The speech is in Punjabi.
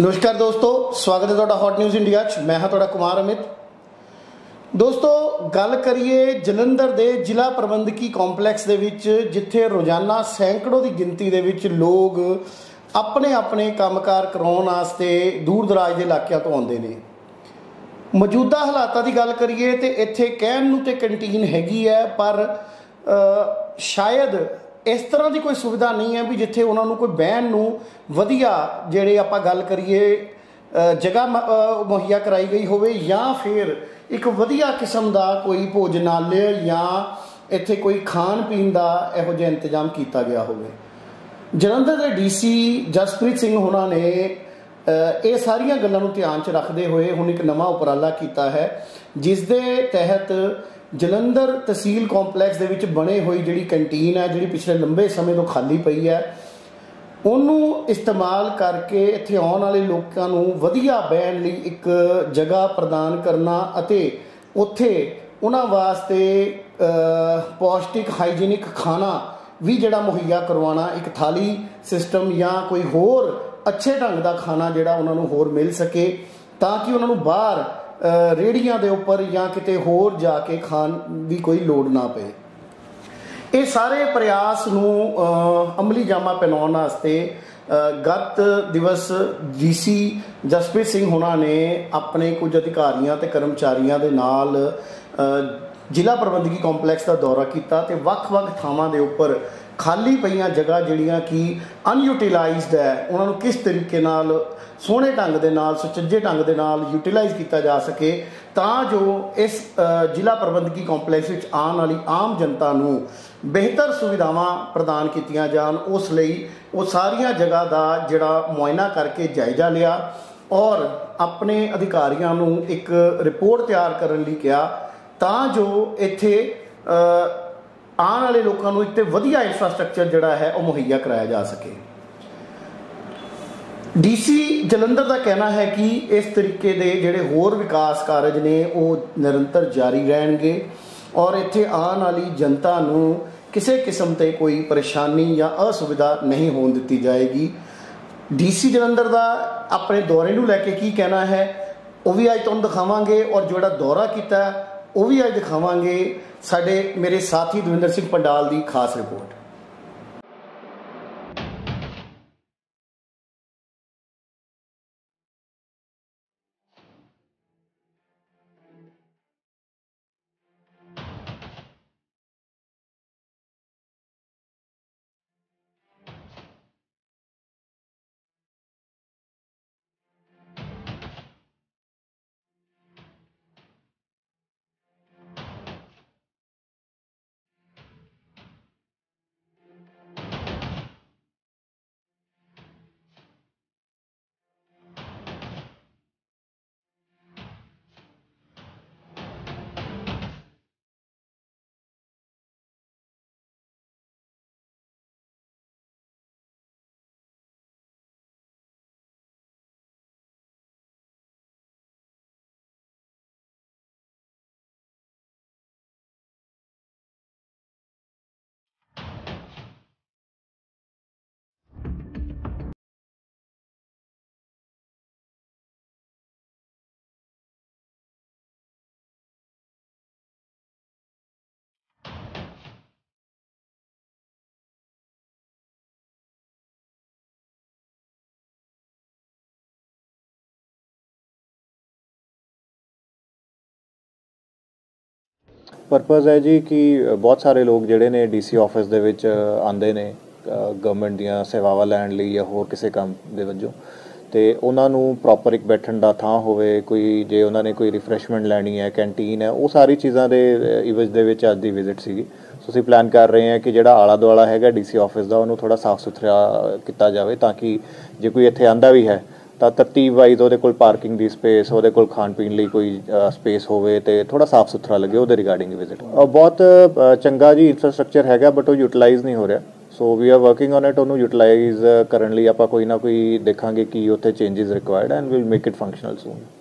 ਨਮਸਕਾਰ ਦੋਸਤੋ, ਸਵਾਗਤ ਹੈ ਤੁਹਾਡਾ ਹੌਟ ਨਿਊਜ਼ ਇੰਡੀਆ 'ਚ। ਮੈਂ ਹਾਂ ਤੁਹਾਡਾ ਕੁਮਾਰ ਅਮਿਤ। ਦੋਸਤੋ, ਗੱਲ ਕਰੀਏ ਜਲੰਧਰ ਦੇ ਜ਼ਿਲ੍ਹਾ ਪ੍ਰਬੰਧਕੀ ਕੰਪਲੈਕਸ ਦੇ ਵਿੱਚ, ਜਿੱਥੇ ਰੋਜ਼ਾਨਾ ਸੈਂਕੜੋ ਦੀ ਗਿਣਤੀ ਦੇ ਵਿੱਚ ਲੋਕ ਆਪਣੇ ਆਪਣੇ ਕੰਮਕਾਰ ਕਰਾਉਣ ਵਾਸਤੇ ਦੂਰ ਦਰਾਜ ਦੇ ਇਲਾਕਿਆਂ ਤੋਂ ਆਉਂਦੇ ਨੇ। ਮੌਜੂਦਾ ਹਾਲਾਤਾਂ ਦੀ ਗੱਲ ਕਰੀਏ ਤੇ ਇੱਥੇ ਕਹਿਣ ਨੂੰ ਤੇ ਕੰਟੀਨ ਹੈਗੀ ਹੈ, ਪਰ ਸ਼ਾਇਦ ਇਸ ਤਰ੍ਹਾਂ ਦੀ ਕੋਈ ਸੁਵਿਧਾ ਨਹੀਂ ਹੈ ਵੀ ਜਿੱਥੇ ਉਹਨਾਂ ਨੂੰ ਕੋਈ ਬਹਿਣ ਨੂੰ ਵਧੀਆ ਜਿਹੜੇ ਆਪਾਂ ਗੱਲ ਕਰੀਏ ਜਗ੍ਹਾ ਮ- ਮੁਹੱਈਆ ਕਰਾਈ ਗਈ ਹੋਵੇ ਜਾਂ ਫਿਰ ਇੱਕ ਵਧੀਆ ਕਿਸਮ ਦਾ ਕੋਈ ਭੋਜਨਾਲय ਜਾਂ ਇੱਥੇ ਕੋਈ ਖਾਣ ਪੀਣ ਦਾ ਇਹੋ ਜਿਹਾ ਇੰਤਜ਼ਾਮ ਕੀਤਾ ਗਿਆ ਹੋਵੇ। ਜਲੰਧਰ ਦੇ ਡੀਸੀ ਜਸਪ੍ਰੀਤ ਸਿੰਘ ਹੋਣਾ ਨੇ ਇਹ ਸਾਰੀਆਂ ਗੱਲਾਂ ਨੂੰ ਧਿਆਨ 'ਚ ਰੱਖਦੇ ਹੋਏ ਹੁਣ ਇੱਕ ਨਵਾਂ ਉਪਰਾਲਾ ਕੀਤਾ ਹੈ, ਜਿਸ ਦੇ ਤਹਿਤ ਜਲੰਧਰ ਤਹਿਸੀਲ ਕੰਪਲੈਕਸ ਦੇ ਵਿੱਚ ਬਣੇ ਹੋਈ ਜਿਹੜੀ ਕੈਂਟੀਨ ਹੈ, ਜਿਹੜੀ ਪਿਛਲੇ ਲੰਬੇ ਸਮੇਂ ਤੋਂ ਖਾਲੀ ਪਈ ਹੈ, ਉਹਨੂੰ ਇਸਤੇਮਾਲ ਕਰਕੇ ਇੱਥੇ ਆਉਣ ਵਾਲੇ ਲੋਕਾਂ ਨੂੰ ਵਧੀਆ ਬਹਿਣ ਲਈ ਇੱਕ ਜਗ੍ਹਾ ਪ੍ਰਦਾਨ ਕਰਨਾ ਅਤੇ ਉੱਥੇ ਉਹਨਾਂ ਵਾਸਤੇ ਪੌਸ਼ਟਿਕ ਹਾਈਜੀਨਿਕ ਖਾਣਾ ਵੀ ਜਿਹੜਾ ਮੁਹੱਈਆ ਕਰਵਾਉਣਾ, ਇੱਕ ਥਾਲੀ ਸਿਸਟਮ ਜਾਂ ਕੋਈ ਹੋਰ ਅੱਛੇ ਢੰਗ ਦਾ ਖਾਣਾ ਜਿਹੜਾ ਉਹਨਾਂ ਨੂੰ ਹੋਰ ਮਿਲ ਸਕੇ, ਤਾਂ ਕਿ ਉਹਨਾਂ ਨੂੰ ਬਾਹਰ ਅ, ਰੇਹੜੀਆਂ ਦੇ ਉੱਪਰ ਜਾਂ ਕਿਤੇ ਹੋਰ ਜਾ ਕੇ ਖਾਣ ਦੀ ਕੋਈ ਲੋੜ ਨਾ ਪਏ। ਇਹ ਸਾਰੇ ਪ੍ਰਯਾਸ ਨੂੰ ਅਮਲੀ ਜਾਮਾ ਪਹਿਨਾਉਣ ਵਾਸਤੇ ਗਤ ਦਿਵਸ ਡੀਸੀ ਜਸਪ੍ਰੀਤ ਸਿੰਘ ਹੋਣਾ ਨੇ ਆਪਣੇ ਕੁਝ ਅਧਿਕਾਰੀਆਂ ਤੇ ਕਰਮਚਾਰੀਆਂ ਦੇ ਨਾਲ ਜ਼ਿਲ੍ਹਾ ਪ੍ਰਬੰਧਕੀ ਕੰਪਲੈਕਸ ਦਾ ਦੌਰਾ ਕੀਤਾ ਤੇ ਵੱਖ-ਵੱਖ ਥਾਵਾਂ ਦੇ ਉੱਪਰ ਖਾਲੀ ਪਈਆਂ ਜਗ੍ਹਾ ਜਿਹੜੀਆਂ ਕਿ ਅਨਯੂਟਿਲਾਈਜ਼ਡ ਹੈ, ਉਹਨਾਂ ਨੂੰ ਕਿਸ ਤਰੀਕੇ ਨਾਲ ਸੋਹਣੇ ਢੰਗ ਦੇ ਨਾਲ, ਸੁਚੱਜੇ ਢੰਗ ਦੇ ਨਾਲ ਯੂਟਿਲਾਈਜ਼ ਕੀਤਾ ਜਾ ਸਕੇ, ਤਾਂ ਜੋ ਇਸ ਜ਼ਿਲ੍ਹਾ ਪ੍ਰਬੰਧਕੀ ਕੰਪਲੈਕਸ ਵਿੱਚ ਆਉਣ ਵਾਲੀ ਆਮ ਜਨਤਾ ਨੂੰ ਬਿਹਤਰ ਸੁਵਿਧਾਵਾਂ ਪ੍ਰਦਾਨ ਕੀਤੀਆਂ ਜਾਣ, ਉਸ ਲਈ ਉਹ ਸਾਰੀਆਂ ਜਗ੍ਹਾ ਦਾ ਜਿਹੜਾ ਮੁਆਇਨਾ ਕਰਕੇ ਜਾਇਜ਼ਾ ਲਿਆ ਔਰ ਆਪਣੇ ਅਧਿਕਾਰੀਆਂ ਨੂੰ ਇੱਕ ਰਿਪੋਰਟ ਤਿਆਰ ਕਰਨ ਲਈ ਕਿਹਾ, ਤਾਂ ਜੋ ਇੱਥੇ ਆਉਣ ਵਾਲੇ ਲੋਕਾਂ ਨੂੰ ਇੱਥੇ ਵਧੀਆ ਇਨਫਰਾਸਟ੍ਰਕਚਰ ਜਿਹੜਾ ਹੈ, ਉਹ ਮੁਹੱਈਆ ਕਰਾਇਆ ਜਾ ਸਕੇ। ਡੀਸੀ ਜਲੰਧਰ ਦਾ ਕਹਿਣਾ ਹੈ ਕਿ ਇਸ ਤਰੀਕੇ ਦੇ ਜਿਹੜੇ ਹੋਰ ਵਿਕਾਸ ਕਾਰਜ ਨੇ, ਉਹ ਨਿਰੰਤਰ ਜਾਰੀ ਰਹਿਣਗੇ ਔਰ ਇੱਥੇ ਆਉਣ ਵਾਲੀ ਜਨਤਾ ਨੂੰ ਕਿਸੇ ਕਿਸਮ ਤੇ ਕੋਈ ਪਰੇਸ਼ਾਨੀ ਜਾਂ ਅਸੁਵਿਧਾ ਨਹੀਂ ਹੋਣ ਦਿੱਤੀ ਜਾਏਗੀ। ਡੀਸੀ ਜਲੰਧਰ ਦਾ ਆਪਣੇ ਦੌਰੇ ਨੂੰ ਲੈ ਕੇ ਕੀ ਕਹਿਣਾ ਹੈ, ਉਹ ਵੀ ਅੱਜ ਤੁਹਾਨੂੰ ਦਿਖਾਵਾਂਗੇ ਔਰ ਜਿਹੜਾ ਦੌਰਾ ਕੀਤਾ ਉਹ ਵੀ ਅੱਜ ਦਿਖਾਵਾਂਗੇ ਸਾਡੇ ਮੇਰੇ ਸਾਥੀ ਦਵਿੰਦਰ ਸਿੰਘ ਪੰਡਾਲ ਦੀ ਖਾਸ ਰਿਪੋਰਟ। ਪਰਪਸ ਹੈ ਜੀ ਕਿ ਬਹੁਤ ਸਾਰੇ ਲੋਕ ਜਿਹੜੇ ਨੇ ਡੀਸੀ ਆਫਿਸ ਦੇ ਵਿੱਚ ਆਉਂਦੇ ਨੇ ਗਵਰਨਮੈਂਟ ਦੀਆਂ ਸੇਵਾਵਾਂ ਲੈਣ ਲਈ ਜਾਂ ਹੋਰ ਕਿਸੇ ਕੰਮ ਦੇ ਵਜੋਂ। ਤੇ ਉਹਨਾਂ ਨੂੰ ਪ੍ਰੋਪਰ ਇੱਕ ਬੈਠਣ ਦਾ ਥਾਂ ਹੋਵੇ, ਕੋਈ, ਜੇ ਉਹਨਾਂ ਨੇ ਕੋਈ ਰਿਫਰੈਸ਼ਮੈਂਟ ਲੈਣੀ ਹੈ ਕੈਂਟੀਨ ਹੈ, ਉਹ ਸਾਰੀ ਚੀਜ਼ਾਂ ਦੇ ਇਵਜ ਦੇ ਵਿੱਚ ਅੱਜ ਦੀ ਵਿਜ਼ਿਟ ਸੀਗੀ। ਸੋ ਅਸੀਂ ਪਲਾਨ ਕਰ ਰਹੇ ਹਾਂ ਕਿ ਜਿਹੜਾ ਆਲਾ ਦੁਆਲਾ ਹੈਗਾ ਡੀਸੀ ਆਫਿਸ ਦਾ, ਉਹਨੂੰ ਥੋੜਾ ਸਾਫ਼ ਸੁਥਰਾ ਕੀਤਾ ਜਾਵੇ ਤਾਂ ਕਿ ਜੇ ਕੋਈ ਇੱਥੇ ਆਂਦਾ ਵੀ ਹੈ ਤਾਂ ਤਰਤੀਬ ਵਾਈਜ਼ ਉਹਦੇ ਕੋਲ ਪਾਰਕਿੰਗ ਦੀ ਸਪੇਸ, ਉਹਦੇ ਕੋਲ ਖਾਣ ਪੀਣ ਲਈ ਕੋਈ ਸਪੇਸ ਹੋਵੇ ਤੇ ਥੋੜਾ ਸਾਫ਼ ਸੁਥਰਾ ਲੱਗੇ ਉਹਦੇ ਰਿਗਾਰਡਿੰਗ ਵਿਜ਼ਿਟ ਬਹੁਤ ਚੰਗਾ ਜੀ ਇਨਫਰਾਸਟ੍ਰਕਚਰ ਹੈਗਾ ਬਟ ਉਹ ਯੂਟਿਲਾਈਜ਼ ਨਹੀਂ ਹੋ ਰਿਹਾ। So we are working on it ਉਹਨੂੰ ਯੂਟਿਲਾਈਜ਼ ਕਰਨ ਲਈ ਆਪਾਂ ਕੋਈ ਨਾ ਕੋਈ ਦੇਖਾਂਗੇ ਕਿ ਉੱਥੇ changes required and will make it functional soon